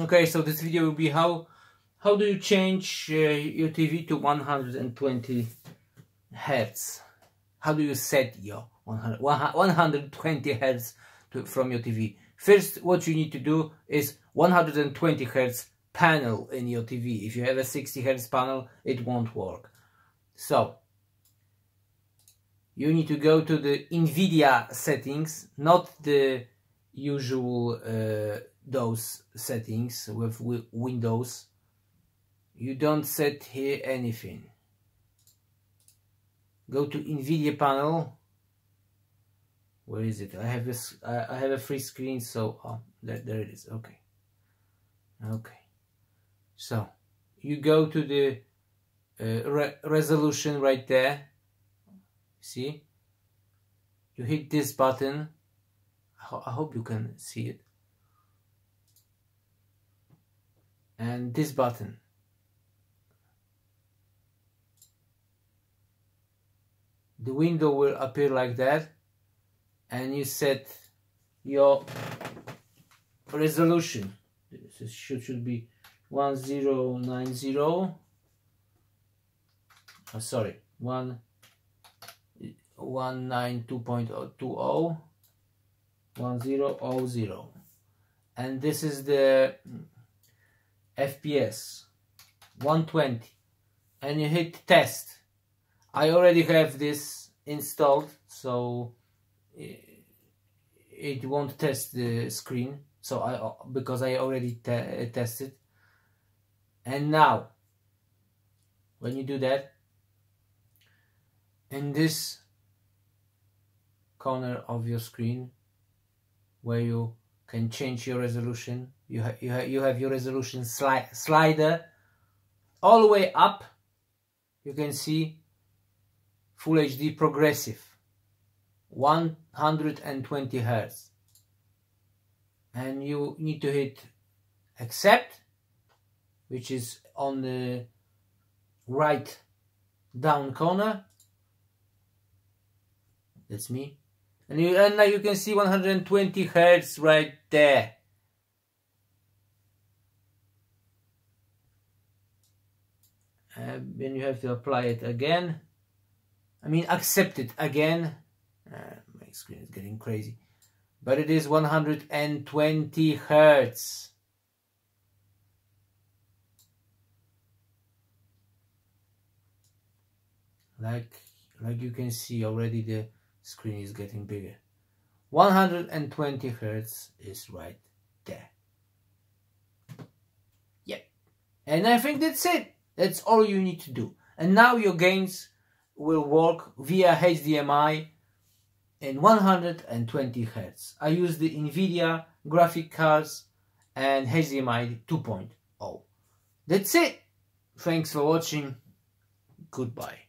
okay so this video will be how how do you change uh, your TV to 120 hertz? How do you set your 100, 120 hertz to, from your TV first what you need to do is 120 hertz panel in your TV if you have a 60 hertz panel it won't work. So you need to go to the NVIDIA settings not the usual uh, those settings with Windows you don't set here anything. Go to NVIDIA panel. Where is it? I have this I have a free screen so oh, there, there it is. Okay. Okay. So you go to the uh, re resolution right there. See? You hit this button. I hope you can see it and this button. The window will appear like that. And you set your resolution. This should, should be 1090 oh, uh, sorry 1 192.20 1000 and this is the FPS 120 and you hit test. I already have this installed so eh, it won't test the screen. So I because I already te tested. And now when you do that in this corner of your screen where you can change your resolution. You, ha you, ha you have your resolution sli slider all the way up. You can see full HD progressive 120 Hertz. And you need to hit accept which is on the right down corner. That's me and, you, and now you can see 120 Hertz right there. Then you have to apply it again. I mean accept it again. Uh, my screen is getting crazy. But it is 120 Hertz. Like like you can see already the screen is getting bigger 120 Hertz is right there yep and I think that's it that's all you need to do. And now your games will work via HDMI in 120 Hz. I use the NVIDIA graphic cards and HDMI 2.0. That's it. Thanks for watching. Goodbye.